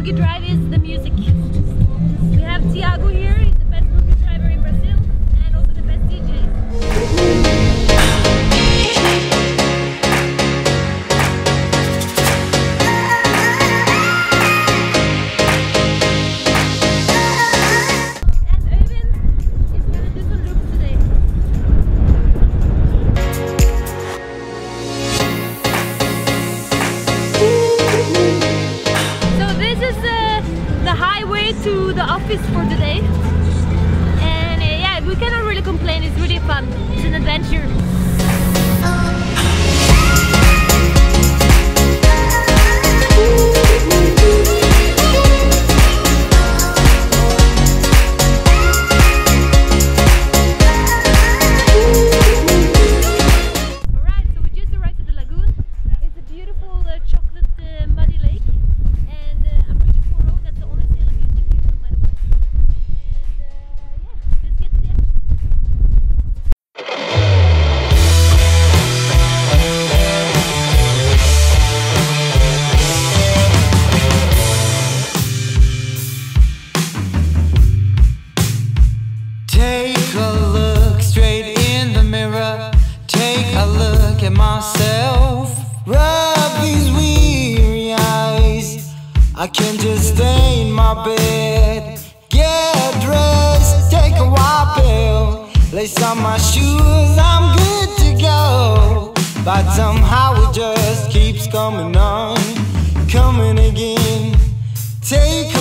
Boogie Drive is the music. We have Tiago here, to the office for today. And uh, yeah, we cannot really complain, it's really fun. It's an adventure. I can just stay in my bed. Get dressed, take a while pill. Lace on my shoes, I'm good to go. But somehow it just keeps coming on, coming again. Take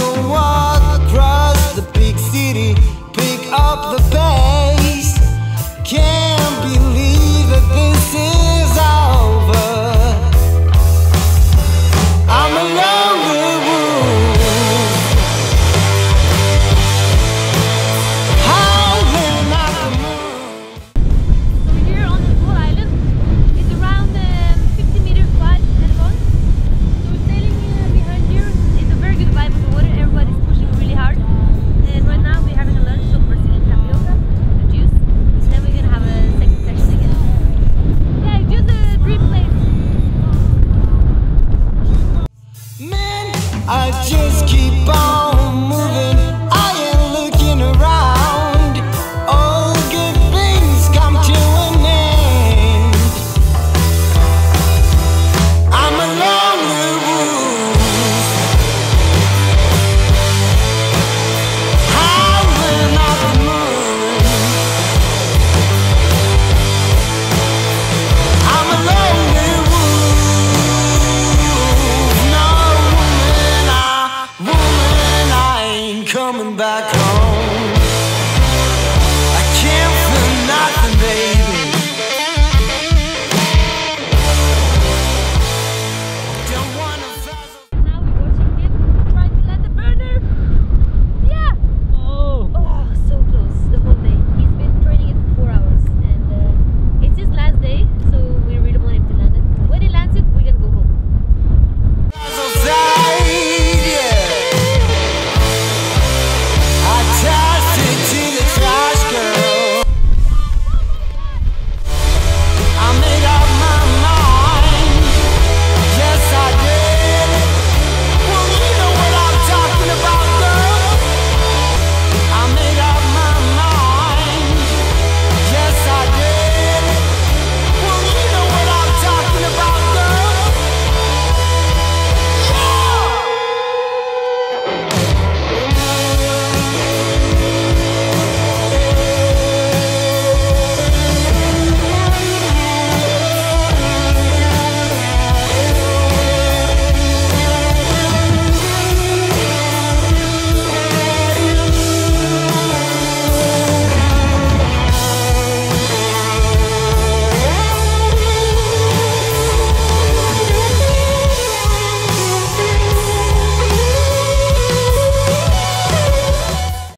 coming back home.